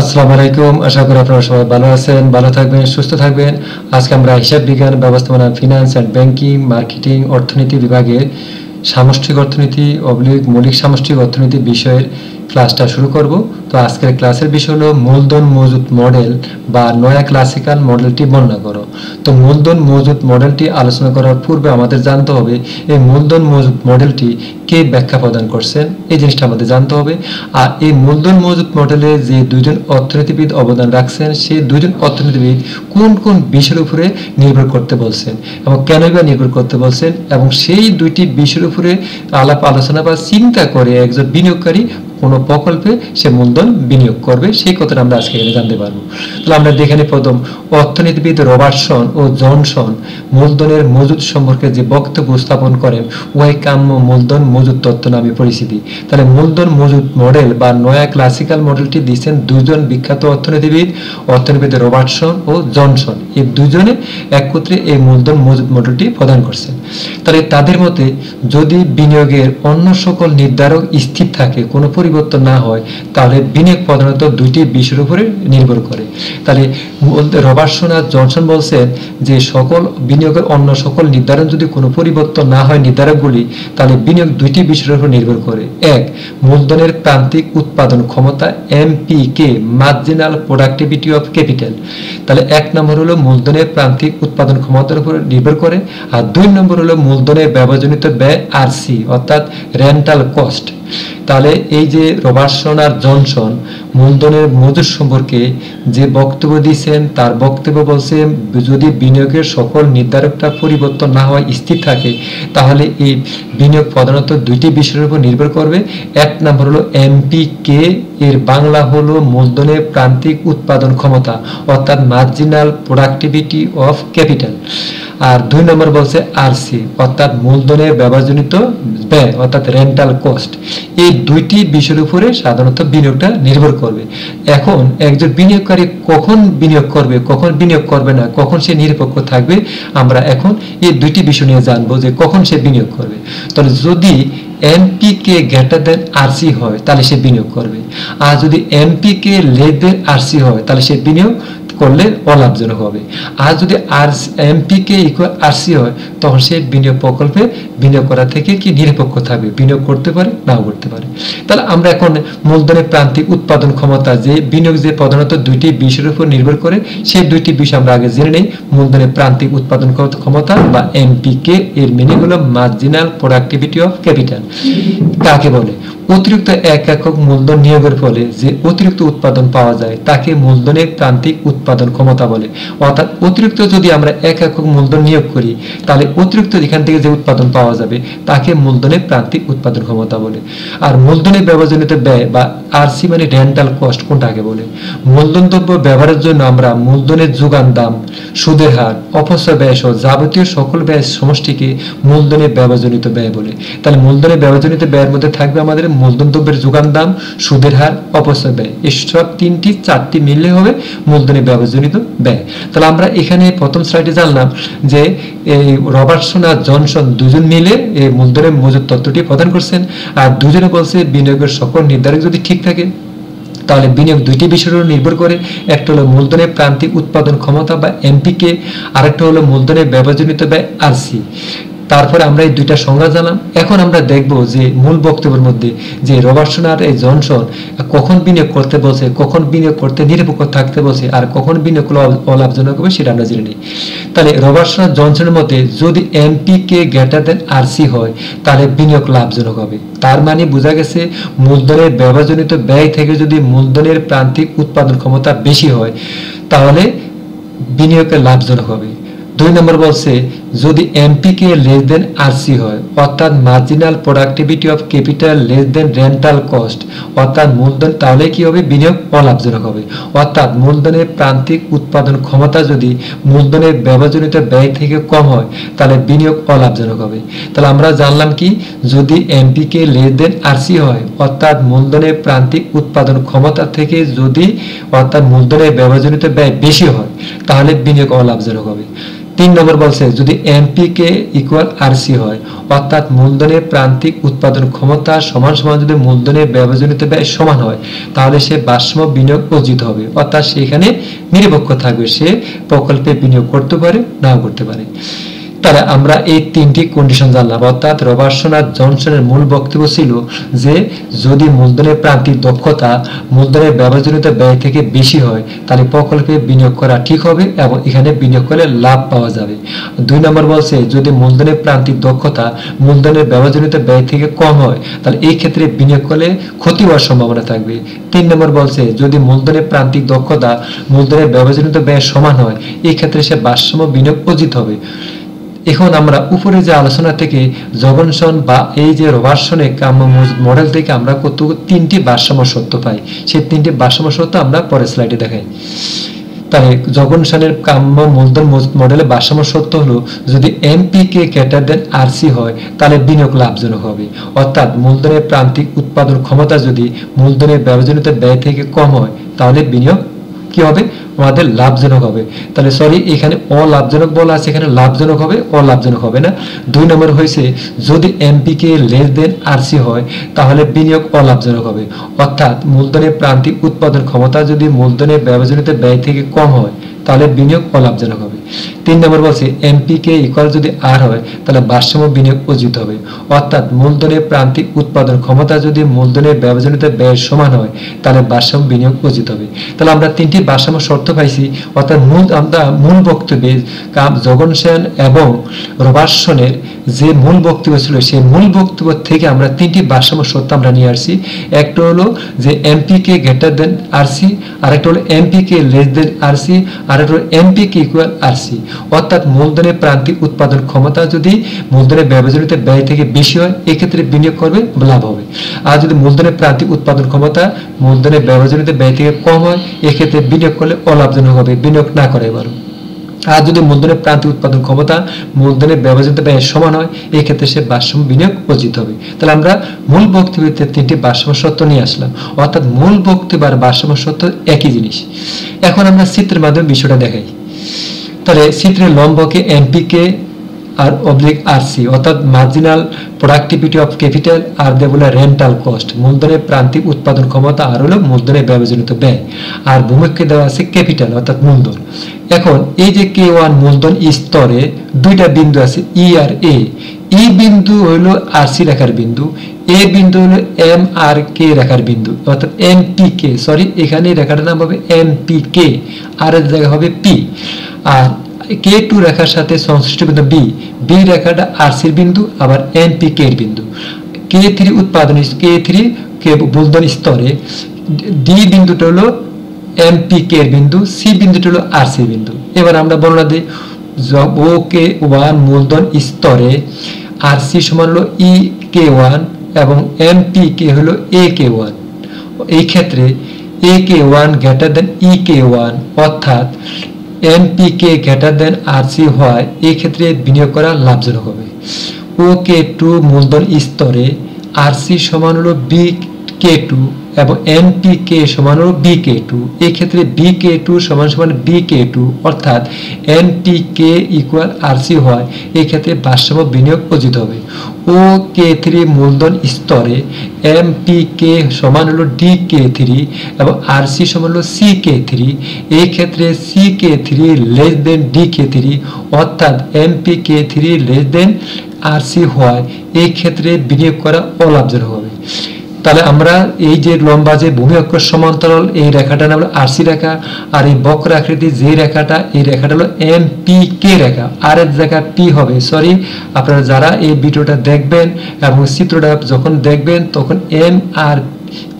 আসসালামু আলাইকুম। আশা করি আপনারা সবাই ভালো আছেন, ভালো থাকবেন, সুস্থ থাকবেন। আজকে আমরা হিসাব বিজ্ঞান, ব্যবস্থাপনা ফিনান্স অ্যান্ড ব্যাংকিং মার্কেটিং অর্থনীতি বিভাগের সামষ্টিক অর্থনীতি, অবলিক মৌলিক সামষ্টিক অর্থনীতি বিষয়ের ক্লাসটা শুরু করব। তো আজকের ক্লাসের বিষয় হলো মূলধন মজুদ মডেল বা নয়া ক্লাসিক্যাল মডেলটি বর্ণনা করো। তো মূলধন মজুদ মডেলটি আলোচনা করার পূর্বে আমাদের জানতে হবে এই মূলধন মজুদ মডেলটি কে ব্যাখ্যা প্রদান করছেন। এই জিনিসটা আমাদের জানতে হবে। আর এই মূলধন মজুদ মডেলে যে দুইজন অর্থনীতিবিদ অবদান রাখছেন, সেই দুইজন অর্থনীতিবিদ কোন কোন বিষয়ের উপরে নির্ভর করতে বলছেন এবং কেন বা নির্ভর করতে বলছেন এবং সেই দুইটি বিষয়ের উপরে আলাপ আলোচনা বা চিন্তা করে একজন বিনিয়োগকারী কোনো প্রকল্পে সে মূলধন বিনিয়োগ করবে, সেই কথাটা আমরা আজকে এখানে জানতে পারব। তাহলে আমরা যেখানে প্রথম, অর্থনীতিবিদ রবার্টসন ও জনসন মূলধনের মজুদ সম্পর্কে যে বক্তব্য স্থাপন করেন উহাই কাম্য মূলধন মজুদ তত্ত্ব নামে পরিচিতি। তাহলে মূলধন মজুদ মডেল বা নয়া ক্লাসিক্যাল মডেলটি দিচ্ছেন দুজন বিখ্যাত অর্থনীতিবিদ অর্থনীতিবিদ রবার্টসন ও জনসন। এই দুজনে একত্রে এই মূলধন মজুদ মডেলটি প্রদান করছেন তাহলে তাদের মতে যদি বিনিয়োগের অন্য সকল নির্ধারক স্থির থাকে, কোনো পরিবর্তন না হয়, তাহলে বিনিয়োগ প্রধানত দুইটি বিষয়ের উপরে নির্ভর করে। তাহলে রবার্টসন আর জনসন বলছেন যে সকল বিনিয়োগের অন্য সকল নির্ধারণ যদি কোনো পরিবর্তন না হয় নির্ধারকগুলি, তাহলে বিনিয়োগ দুইটি বিষয়ের উপর নির্ভর করে। এক, মূলধনের প্রান্তিক উৎপাদন ক্ষমতা, MPK marginal productivity of capital তাহলে এক নম্বর হলো মূলধনের প্রান্তিক উৎপাদন ক্ষমতার উপর নির্ভর করে। আর দুই নম্বর হলো মূলধনের ব্যবজনিত ব্যয় আর সি অর্থাৎ রেন্টাল কস্ট তাহলে এই যে রবার্টসন আর জনসন মূলধনের মজুর সম্পর্কে যে বক্তব্য দিয়েছেন, তার বক্তব্য বলছে যদি বিনিয়োগের সকল নির্ধারকটা পরিবর্তন না হয়, স্থির থাকে, তাহলে এই বিনিয়োগ প্রধানত দুইটি বিষয়ের উপর নির্ভর করবে। এক নম্বর হলো এমপিকে এর বাংলা হলো মূলধনের প্রান্তিক উৎপাদন ক্ষমতা, অর্থাৎ মার্জিনাল প্রোডাক্টিভিটি অফ ক্যাপিটাল আর দুই নম্বর বলছে আরসি অর্থাৎ মূলধনের ব্যবহারজনিত ব্যয়, অর্থাৎ রেন্টাল কস্ট এই দুইটি বিষয়ের উপরে সাধারণত বিনিয়োগটা নির্ভর করবে। এখন একজন বিনিয়োগকারী কখন বিনিয়োগ করবে, কখন বিনিয়োগ করবে না, কখন সে নিরপেক্ষ থাকবে, আমরা এখন এই দুইটি বিষয় নিয়ে জানব যে কখন সে বিনিয়োগ করবে। তাহলে যদি এমপিকে গ্রেটার দেন আরসি হয়, তাহলে সে বিনিয়োগ করবে। আর যদি এমপিকে লেস দেন আরসি হয়, তাহলে সে বিনিয়োগ করলে অলাভজনক হবে। আর যদি আর এমপিকে ইকুয়াল আরসি হয়, তখন সে বিনিয়োগ প্রকল্পে বিনিয়োগ করা থেকে কি নিরপেক্ষ থাকবে? বিনিয়োগ করতে পারে, নাও করতে পারে। তাহলে আমরা এখন মূলধনের প্রান্তিক উৎপাদন ক্ষমতা যে, বিনিয়োগ যে প্রধানত দুইটি বিষয়ের উপর নির্ভর করে, সেই দুইটি বিষয় আমরা আগে জেনে নেই। মূলধনের প্রান্তিক উৎপাদন ক্ষমতা বা এমপিকে এর মিনিং হলো মার্জিনাল প্রোডাক্টিভিটি অফ ক্যাপিটাল কাকে বলে? অতিরিক্ত এক একক মূলধন নিয়োগের ফলে যে অতিরিক্ত উৎপাদন পাওয়া যায়, তাকে মূলধনের প্রান্তিক উৎপাদন ক্ষমতা বলে। অর্থাৎ অতিরিক্ত যদি আমরা এক একক মূলধন নিয়োগ করি, তাহলে অতিরিক্ত এখান থেকে যে উৎপাদন পাওয়া যাবে, তাকে মূলধনের প্রান্তিক উৎপাদন ক্ষমতা বলে। আর মূলধনের ব্যবহারজনিত ব্যয় বা আরসি মানে রেন্টাল কস্ট কোনটাকে বলে? মূলধন দ্রব্য ব্যবহারের জন্য আমরা মূলধনের যোগান দাম, সুদের হার, অপচয় ব্যয় সহ যাবতীয় সকল ব্যয় সমষ্টিকে মূলধনের ব্যবহারজনিত ব্যয় বলে। তাহলে মূলধনের ব্যবহারজনিত ব্যয়ের মধ্যে থাকবে আমাদের মূলধন দ্রব্যের যোগান দাম, সুদের হার, অপচয় ব্যয়। এসব তিনটি, চারটি মিললে হবে মূলধনের ব্যবহারজনিত ব্যয়। তাহলে আমরা এখানে প্রথম স্লাইডে জানলাম যে এই রবার্টসন আর জনসন দুজন মিলে এই মূলধনের মজুদ তত্ত্বটি প্রদান করছেন আর দুজনে বলছে বিনিয়োগের সকল নির্ধারক যদি ঠিক থাকে, তাহলে বিনিয়োগ দুইটি বিষয়ের উপর নির্ভর করে। একটা হলো মূলধনের প্রান্তিক উৎপাদন ক্ষমতা বা এমপিকে, আরেকটা হলো মূলধনের ব্যবহারজনিত ব্যয় আরসি। তারপরে আমরা এই দুইটা সংজ্ঞা জানলাম। এখন আমরা দেখব যে মূল বক্তব্যের মধ্যে যে রবার্টসন আর এই জনসন কখন বিনিয়োগ করতে বলছে, কখন বিনিয়োগ করতে নিরপেক্ষ থাকতে বলছে, আর কখন বিনিয়োগ করলে অলাভজনক হবে সেটা আমরা জেনে নিই। তাহলে রবার্টসন আর জনসনের মধ্যে যদি MP K greater than RC হয়, তাহলে বিনিয়োগ লাভজনক হবে। তার মানে বোঝা গেছে মূলধনের ব্যবহারজনিত ব্যয় থেকে যদি মূলধনের প্রান্তিক উৎপাদন ক্ষমতা বেশি হয়, তাহলে বিনিয়োগের লাভজনক হবে। দুই নম্বর বলছে যদি এমপিকে লেস দেন আরসি হয়, অর্থাৎ marginal productivity of capital less than rental cost অর্থাৎ মূলধন, তাহলে কি হবে? বিনিয়োগ অলাভজনক হবে। অর্থাৎ মূলধনের প্রান্তিক উৎপাদন ক্ষমতা যদি মূলধনের ব্যবজনিত ব্যয় থেকে কম হয়, তাহলে বিনিয়োগ অলাভজনক হবে। তাহলে আমরা জানলাম কি? যদি এমপিকে লেস দেন আরসি হয়, অর্থাৎ মূলধনের প্রান্তিক উৎপাদন ক্ষমতা থেকে যদি, অর্থাৎ মূলধনের ব্যবজনিত ব্যয় বেশি হয়, তাহলে বিনিয়োগ অলাভজনক হবে। তিন নম্বর বলছে যদি এমপিকে ইকুয়াল আরসি হয়, অর্থাৎ মূলধনের প্রান্তিক উৎপাদন ক্ষমতা সমান সমান যদি মূলধনের ব্যবজনিত ব্যয় সমান হয়, তাহলে সে বাষ্ম বিনিয়োগ অর্জিত হবে। অর্থাৎ সেখানে নিরপেক্ষ থাকবে, সে প্রকল্পে বিনিয়োগ করতে পারে, নাও করতে পারে। তাহলে আমরা এই তিনটি কন্ডিশন জানলাম। অর্থাৎ রবার্সন আর জনসনের মূল বক্তব্য ছিল যে, যদি মূলধনের প্রান্তিক দক্ষতা মূলধনের ব্যবহারজনিত ব্যয় থেকে বেশি হয়, তাহলে প্রকল্পে বিনিয়োগ করা ঠিক হবে এবং এখানে বিনিয়োগ করলে লাভ পাওয়া যাবে। দুই নম্বর বলছে, যদি মূলধনের প্রান্তিক দক্ষতা মূলধনের ব্যবহারজনিত ব্যয় থেকে কম হয়, তাহলে এই ক্ষেত্রে বিনিয়োগ করলে ক্ষতি হওয়ার সম্ভাবনা থাকবে। তিন নম্বর বলছে, যদি মূলধনের প্রান্তিক দক্ষতা মূলধনের ব্যবহারজনিত ব্যয় সমান হয় এই ক্ষেত্রে সে ভারসাম্য বিনিয়োগ অর্জিত হবে। এখন আমরা উপরে যে আলোচনা থেকে জগনসন বা এই যে রবার্সনে মডেল থেকে আমরা কত তিনটি ভারসাম্য সত্য পাই, সেই তিনটি ভারসাম্য সত্য আমরা পরের স্লাইডে দেখাই। তাহলে জগনসনের কাম্য মূলধন মডেলে ভারসাম্য সত্য হলো, যদি এমপিকে গ্রেটার দেন আরসি হয়, তাহলে বিনিয়োগ লাভজনক হবে। অর্থাৎ মূলধনের প্রান্তিক উৎপাদন ক্ষমতা যদি মূলধনের ব্যবজনিত ব্যয় থেকে কম হয়, তাহলে বিনিয়োগ কি হবে? আমাদের লাভজনক হবে। তাহলে সরি এখানে অলাভজনক বলা আছে, এখানে লাভজনক হবে, অলাভজনক হবে না। দুই নম্বর হয়েছে, যদি এমপিকে লেস দেন আরসি হয়, তাহলে বিনিয়োগ অলাভজনক হবে। অর্থাৎ মূলধনের প্রান্তিক উৎপাদন ক্ষমতা যদি মূলধনের ব্যবজনিত ব্যয় থেকে কম হয়, তাহলে বিনিয়োগ অলাভজনক হবে। তিন নম্বর বলছে এমপিকে ইকুয়াল যদি আর হয়, তাহলে ভারসাম্য বিনিয়োগ অর্জিত হবে। অর্থাৎ মূলধনের প্রান্তিক উৎপাদন ক্ষমতা যদি মূলধনের ব্যবজনিত ব্যয়ের সমান হয়, তাহলে ভারসাম্য বিনিয়োগ অর্জিত হবে। তাহলে আমরা তিনটি ভারসাম্য শর্ত পাইছি, অর্থাৎ মূল আমরা মূল বক্তব্যে জগন এবং রবার্সনের যে মূল বক্তব্য ছিল, সেই মূল বক্তব্য থেকে আমরা তিনটি ভারসাম্য শর্ত আমরা নিয়ে আসছি। একটা হলো যে এমপিকে গ্রেটার দেন আরসি আরেকটা হলো এমপিকে লেস দেন আরসি আরেকটা হলো এমপিকে ইকুয়াল আরসি অর্থাৎ মূলধনের প্রান্তিক উৎপাদন ক্ষমতা যদি মূলধনের ব্যবজনিত ব্যয় থেকে বেশি হয়, এক্ষেত্রে বিনিয়োগ করবে, লাভ হবে। আর যদি মূলধনের প্রান্তিক উৎপাদন ক্ষমতা মূলধনের ব্যবজনিত ব্যয় থেকে কম হয়, এক্ষেত্রে বিনিয়োগ করলে অলাভজনক হবে, বিনিয়োগ না করে পারো আর যদি মূলধনের প্রান্তিক উৎপাদন ক্ষমতা মূলধনের ব্যবহৃত ব্যয়ের সমান হয় এই ক্ষেত্রে সে ভারসাম্য বিনিয়োগ অর্জিত হবে। তাহলে আমরা মূল বক্তব্যতে তিনটি ভারসাম্য সত্য নিয়ে আসলাম। অর্থাৎ মূল বক্তব্য আর ভারসাম্য সত্য একই জিনিস। এখন আমরা চিত্রের মাধ্যমে বিষয়টা দেখাই। তাহলে চিত্রের লম্বকে এমপিকে আর অবলিক আরসি, অর্থাৎ মার্জিনাল প্রোডাক্টিভিটি অফ ক্যাপিটাল আর দে বলে রেন্টাল কস্ট মূলধনের প্রান্তিক উৎপাদন ক্ষমতা আর হলো মূলধনের ব্যবজনিত ব্যয়, আর ভূমিকে দেওয়া আছে ক্যাপিটাল অর্থাৎ মূলধন। এখন এই যে কে ওয়ান মূলধন স্তরে দুইটা বিন্দু আছে ই আর এ ই বিন্দু হলো আরসি রেখার বিন্দু এ বিন্দু হলো এম আর কে রেখার বিন্দু, অর্থাৎ এম পি কে সরি এখানে রেখাটার নাম হবে এম পি কে আর জায়গা হবে পি আর কে টু রেখার সাথে সংশ্লিষ্ট বিন্দু বি বি রেখাটা আর সির বিন্দু, আবার এন পি কে এর বিন্দু। কে থ্রি উৎপাদন কে থ্রি কে মূলধন স্তরে ডি বিন্দুটা হলো এম পি কে এর বিন্দু সি বিন্দুটা হলো আর সি বিন্দু। এবার আমরা বর্ণনা দিই। ও কে ওয়ান মূলধন স্তরে আর সি সমান হলো ই কে ওয়ান এবং এম পি কে হলো এ কে ওয়ান এই ক্ষেত্রে A K one greater than E K one অর্থাৎ এনপিকে গ্রেটার দেন আরসি হয়, এই ক্ষেত্রে বিনিয়োগ করা লাভজনক হবে। ও কে টু মূলধন স্তরে আরসি সমান হলো বি কে টু এবং এনপি কে সমান হলো বি কে টু এই ক্ষেত্রে বি কে টু সমান সমান বি কে টু অর্থাৎ এনপি কে ইকুয়াল আরসি হয় এই ক্ষেত্রে ভারসাম্য বিনিয়োগ অর্জিত হবে। ও কে থ্রি মূলধন স্তরে এম পি কে সমান হলো ডি কে থ্রি এবং আর সি সমান হলো সি কে থ্রি এই ক্ষেত্রে C K three less than D K three অর্থাৎ M P K three less than R C হয় এই ক্ষেত্রে বিনিয়োগ করা অলাভজনক হবে। তাহলে আমরা এই যে লম্বা যে ভূমি অক্ষর সমান্তরাল, এই রেখাটা নাম আরসি রেখা, আর এই বক্র আকৃতি যে রেখাটা, এই রেখাটা হলো এম পি কে রেখা আর এর জায়গা পি হবে। সরি আপনারা যারা এই ভিডিওটা দেখবেন এবং চিত্রটা যখন দেখবেন, তখন এম আর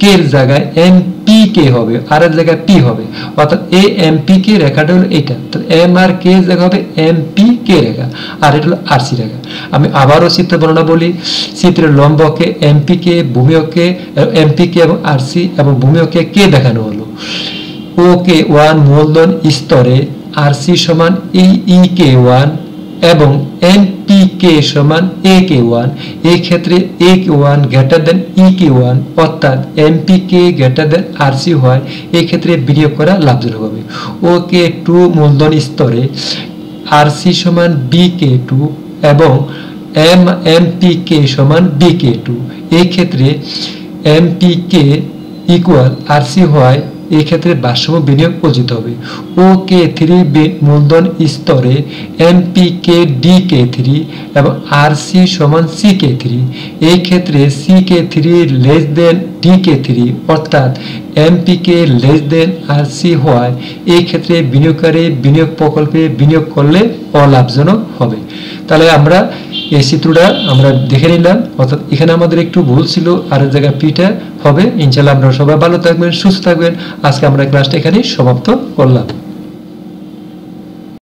কে এর জায়গায় এম পি কে হবে আর এর জায়গায় পি হবে। অর্থাৎ এ এম পি কে রেখাটা হলো এটা। এম আর কে জায়গা হবে এম পি কে রেখা, আর এটা হলো আর সি রেখা। আমি আবারও চিত্র বর্ণনা বলি, চিত্রের লম্বকে এম পি কে ভূমিয়কে এম পি কে এবং আর সি এবং ভূমিয়কে কে দেখানো হলো। ও কে ওয়ান মূলধন স্তরে আর সি সমান ই ই কে ওয়ান এবং এনপিকে সমান এ কে ওয়ান এই ক্ষেত্রে A K one greater than E K one অর্থাৎ MPK greater than R C হয় এই ক্ষেত্রে বিনিয়োগ করা লাভজনক হবে। ও কে টু মূলধন স্তরে আর সি সমান বি কে টু এবং এম এম পি কে সমান বি কে টু এই ক্ষেত্রে M P K equal R C হওয়ায় এই ক্ষেত্রে ভারসাম্য বিনিয়োগ অর্জিত হবে। ও কে থ্রি মূলধন স্তরে M P K D K three এবং আর সি সমান সি কে থ্রি এই ক্ষেত্রে C K three less than D K three অর্থাৎ MPK less than R C হওয়ায় এই ক্ষেত্রে বিনিয়োগকারী বিনিয়োগ প্রকল্পে বিনিয়োগ করলে অলাভজনক হবে। তাহলে আমরা এই চিত্রটা আমরা দেখে নিলাম, অর্থাৎ এখানে আমাদের একটু ভুল ছিল আর জায়গায় পিটা হবে। ইনশাল্লাহ আপনারা সবাই ভালো থাকবেন, সুস্থ থাকবেন। আজকে আমরা ক্লাসটা এখানেই সমাপ্ত করলাম।